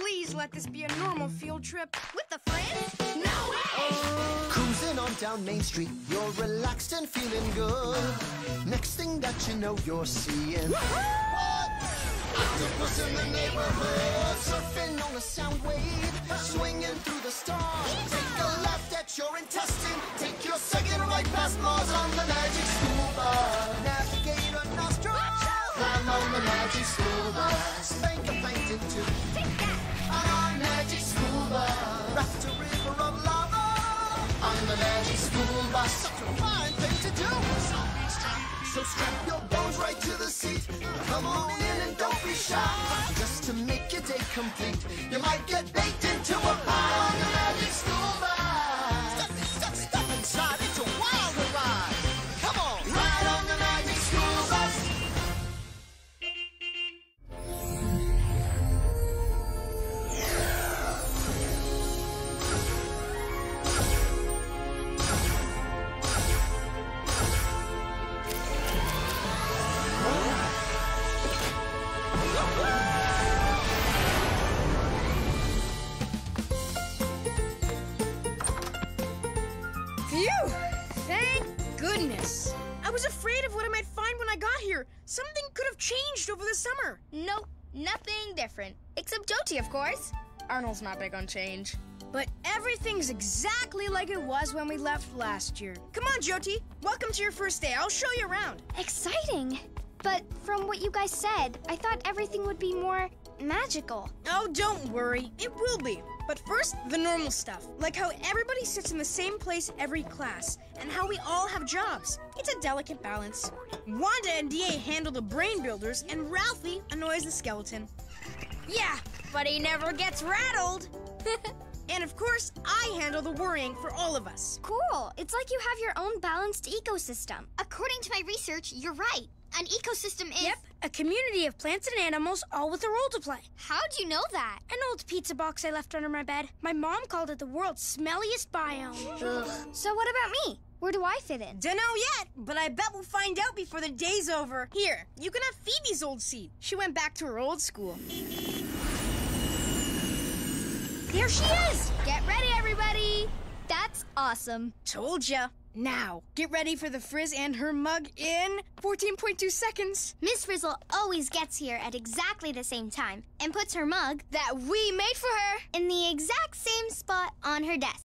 please let this be a normal field trip. With the friends? No way! Cruising on down Main Street, you're relaxed and feeling good. Next thing that you know, you're seeing octopus in the neighborhood, surfing on a sound wave, swinging through the stars. Take a left at your intestine, take your second right past Mars on the magic school bus. Navigate a nostril, climb on the magic school bus. Spank a plankton too. Magic school bus, such a fine thing to do. So strap your bones right to the seat. Come on in and don't be shy. Just to make your day complete, you might get Phew! Thank goodness. I was afraid of what I might find when I got here. Something could have changed over the summer. Nope, nothing different. Except Jyoti, of course. Arnold's not big on change. But everything's exactly like it was when we left last year. Come on, Jyoti. Welcome to your first day. I'll show you around. Exciting! But from what you guys said, I thought everything would be more magical. Oh, don't worry. It will be. But first, the normal stuff. Like how everybody sits in the same place every class, and how we all have jobs. It's a delicate balance. Wanda and DA handle the brain builders, and Ralphie annoys the skeleton. Yeah, but he never gets rattled. And of course, I handle the worrying for all of us. Cool! It's like you have your own balanced ecosystem. According to my research, you're right. An ecosystem is. Yep, a community of plants and animals, all with a role to play. How'd you know that? An old pizza box I left under my bed. My mom called it the world's smelliest biome. Ugh. So what about me? Where do I fit in? Dunno yet, but I bet we'll find out before the day's over. Here, you can have Phoebe's old seat. She went back to her old school. There she is! Get ready, everybody. That's awesome. Told ya. Now, get ready for the Frizz and her mug in 14.2 seconds. Miss Frizzle always gets here at exactly the same time and puts her mug That we made for her. in the exact same spot on her desk.